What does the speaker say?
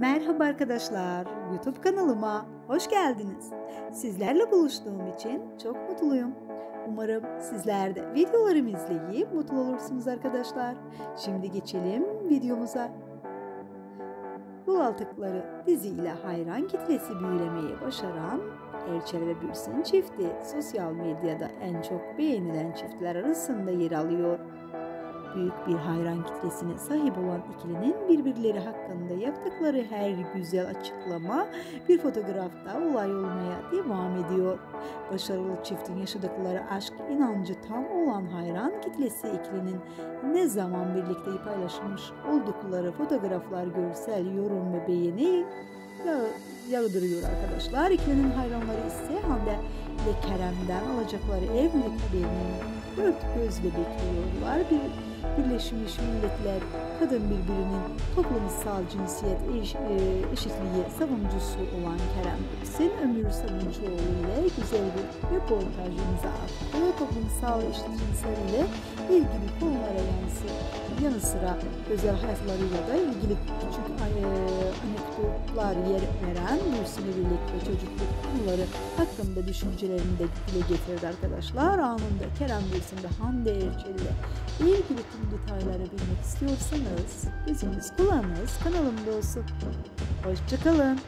Merhaba arkadaşlar, YouTube kanalıma hoş geldiniz. Sizlerle buluştuğum için çok mutluyum. Umarım sizler de videolarımı izleyip mutlu olursunuz arkadaşlar. Şimdi geçelim videomuza. Yol Altıkları diziyle hayran kitlesi büyülemeyi başaran Erçel ve Bürsin çifti sosyal medyada en çok beğenilen çiftler arasında yer alıyor büyük bir hayran kitlesine sahip olan ikilinin birbirleri hakkında yaptıkları her güzel açıklama bir fotoğrafta olay olmaya devam ediyor. Başarılı çiftin yaşadıkları aşk inancı tam olan hayran kitlesi ikilinin ne zaman birlikte paylaşmış oldukları fotoğraflar görsel yorum ve beğeni yağdırıyor arkadaşlar. İkilinin hayranları ise Hande ile Kerem'den alacakları evlilik haberini dört gözle bekliyorlar. Bir Birleşmiş Milletler kadın birbirinin toplumsal cinsiyet eş, e, eşitliği savunucusu olan Kerem Bürsin, Ömür Savunucuoğlu ile güzel bir röportaj imza attı. Toplumsal eşitcinsel ile ilgili konulara yansı, yanı sıra özel hayatlarıyla da ilgili küçük e, anekdotlar yer veren Bürsin'le birlikte çocukluk konuları hakkında düşüncelerini de dile getirdi arkadaşlar. Anında Kerem Bürsin ve Hande Erçel ile ilgili tüm detayları bilmek istiyorsanız gözünüz kulağınız kanalımda olsun. Hoşçakalın.